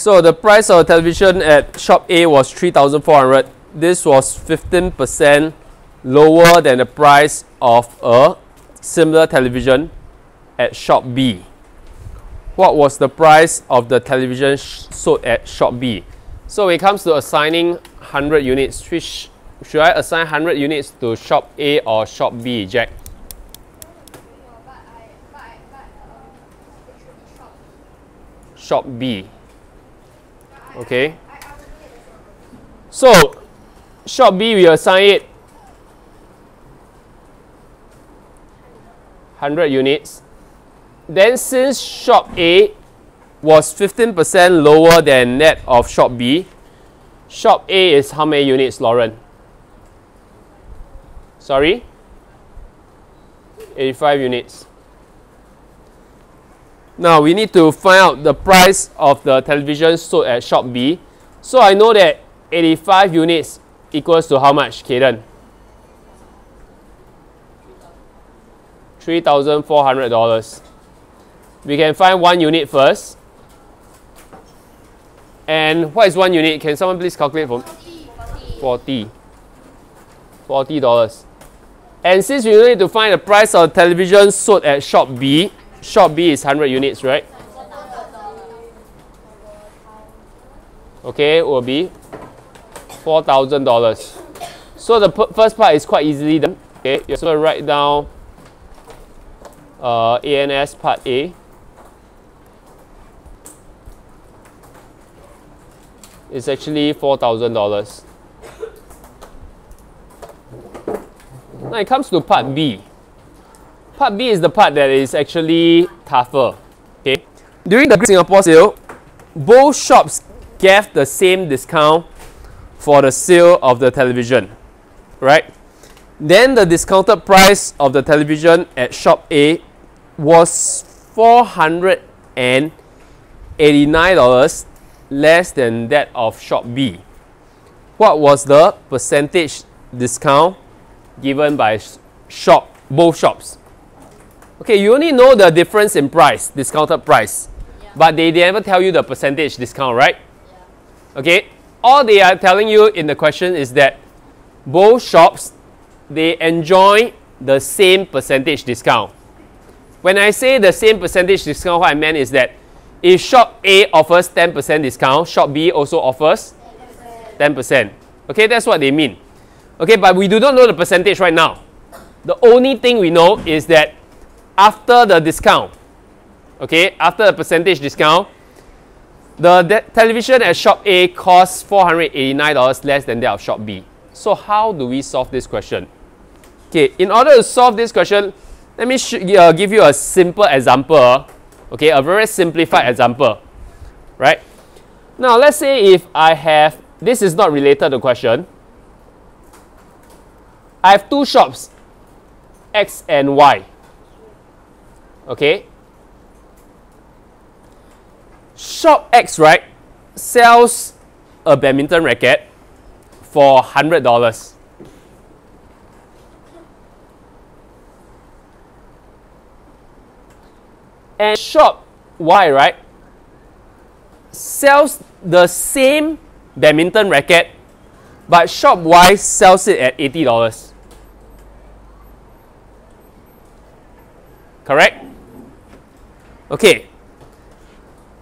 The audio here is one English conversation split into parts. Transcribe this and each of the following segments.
So the price of a television at shop A was 3400 This was 15% lower than the price of a similar television at shop B. What was the price of the television sold at shop B? So when it comes to assigning 100 units, which should I assign 100 units to shop A or shop B, Jack? Shop B. Okay. So, shop B, we assign it 100 units. Then since shop A was 15% lower than that of shop B, shop A is how many units, Lauren? Sorry? 85 units. Now we need to find out the price of the television sold at shop B. So I know that 85 units equals to how much, Kaden? $3,400. We can find one unit first. And what is one unit? Can someone please calculate for 40. $40. And since we need to find the price of television sold at shop B, shop B is 100 units, right? Okay, will be $4,000. So the first part is quite easily done. Okay, you're going to write down uh, ANS part A. It's actually $4,000. Now it comes to part B. Part B is the part that is actually tougher. Okay. During the Great Singapore sale, both shops gave the same discount for the sale of the television. Right? Then the discounted price of the television at shop A was $489 less than that of shop B. What was the percentage discount given by shop, both shops. Okay, you only know the difference in price, discounted price, yeah. but they they never tell you the percentage discount, right? Yeah. Okay, all they are telling you in the question is that both shops they enjoy the same percentage discount. When I say the same percentage discount, what I meant is that if shop A offers 10% discount, shop B also offers 10%. 10%. Okay, that's what they mean. Okay, but we do not know the percentage right now. The only thing we know is that after the discount, okay, after the percentage discount, the television at shop A costs $489 less than that of shop B. So how do we solve this question? Okay, in order to solve this question, let me uh, give you a simple example. Okay, a very simplified example, right? Now, let's say if I have, this is not related to the question, I have two shops, X and Y. Okay? Shop X, right, sells a badminton racket for $100. And shop Y, right, sells the same badminton racket, but shop Y sells it at $80. Correct? Okay.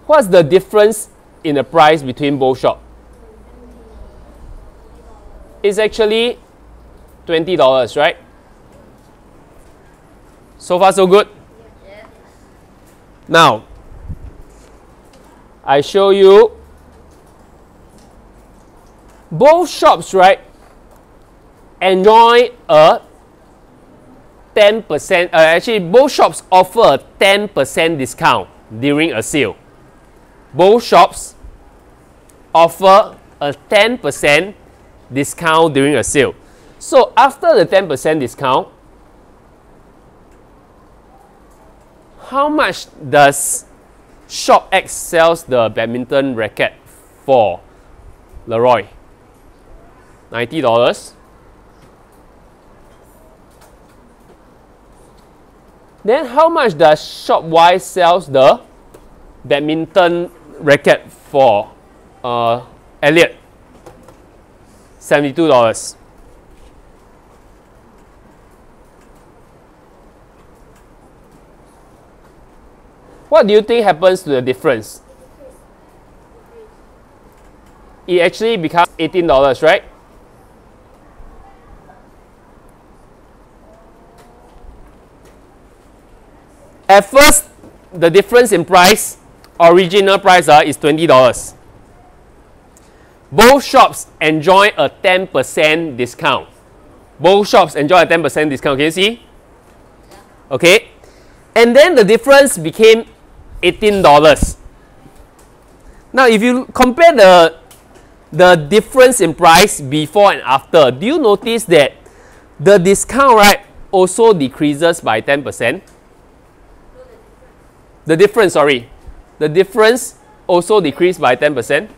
What's the difference in the price between both shops? It's actually $20, right? So far so good? Now, I show you both shops, right, enjoy a 10%, uh, actually both shops offer a 10% discount during a sale. Both shops offer a 10% discount during a sale. So after the 10% discount, how much does Shop X sells the badminton racket for, Leroy? $90. Then how much does shop Y sells the badminton racket for uh, Elliot. $72. What do you think happens to the difference? It actually becomes $18, right? At first, the difference in price, original price uh, is $20. Both shops enjoy a 10% discount. Both shops enjoy a 10% discount. Can you see? Okay. And then the difference became $18. Now, if you compare the, the difference in price before and after, do you notice that the discount, right, also decreases by 10%? The difference, sorry. The difference also decreased by 10%.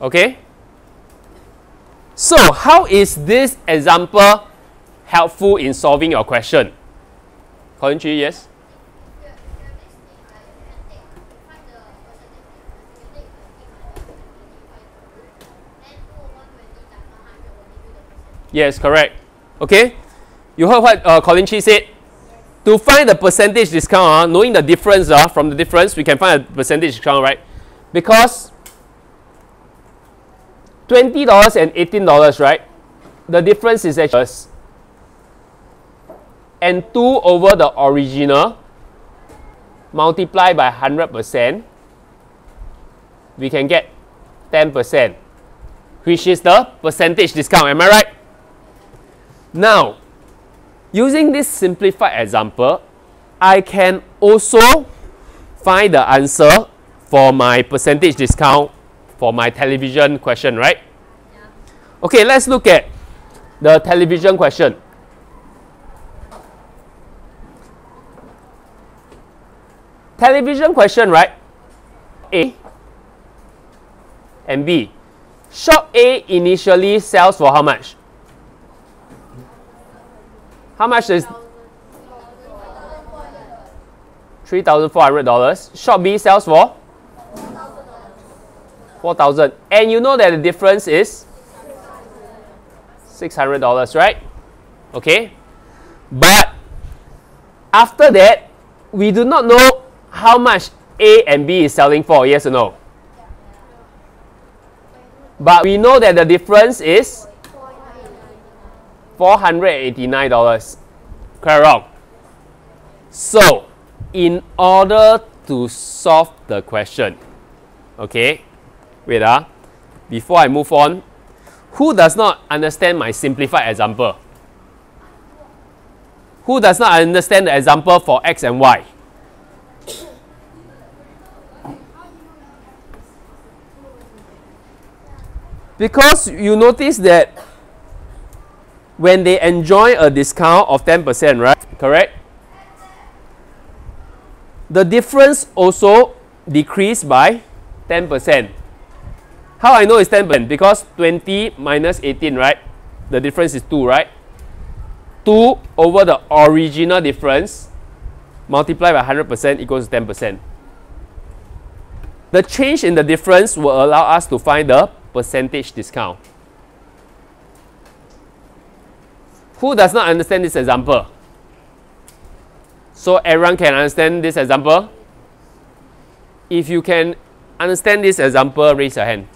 Okay? So, how is this example helpful in solving your question? Colin yes? Yes, correct. Okay? You heard what uh, Colin Chi said? To find the percentage discount, uh, knowing the difference uh, from the difference, we can find a percentage discount, right? Because $20 and $18, right? The difference is actually and 2 over the original multiplied by 100%, we can get 10%, which is the percentage discount. Am I right? Now, Using this simplified example, I can also find the answer for my percentage discount for my television question, right? Yeah. Okay, let's look at the television question. Television question, right? A and B. Shop A initially sells for how much? How much is three thousand four hundred dollars? Shop B sells for four thousand, and you know that the difference is six hundred dollars, right? Okay, but after that, we do not know how much A and B is selling for. Yes or no? But we know that the difference is $489. Correct wrong? So, in order to solve the question, okay, wait ah, before I move on, who does not understand my simplified example? Who does not understand the example for x and y? Because you notice that when they enjoy a discount of 10%, right? Correct? The difference also decreased by 10%. How I know it's 10%? Because 20 minus 18, right? The difference is 2, right? 2 over the original difference multiplied by 100% equals 10%. The change in the difference will allow us to find the percentage discount. Who does not understand this example? So everyone can understand this example? If you can understand this example, raise your hand.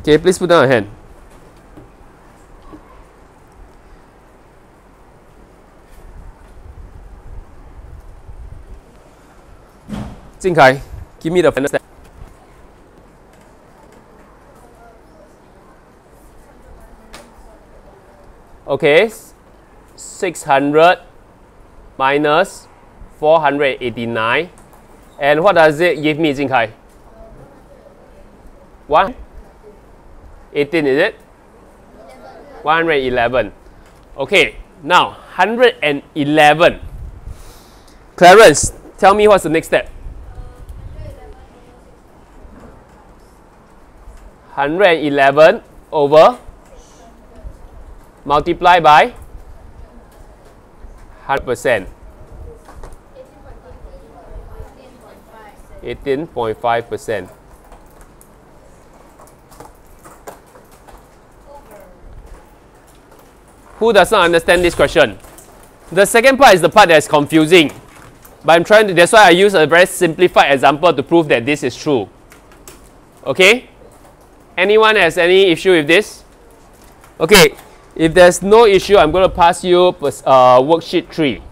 Okay, please put down your hand. Jing Kai, give me the final step. Okay, 600 minus 489. And what does it give me, Jingkai? What? 18, is it? 111. Okay, now 111. Clarence, tell me what's the next step? 111 over multiply by 100%. 18.5%. Who does not understand this question? The second part is the part that is confusing. But I'm trying to, that's why I use a very simplified example to prove that this is true. Okay? Anyone has any issue with this? Okay, if there's no issue, I'm going to pass you uh, worksheet 3.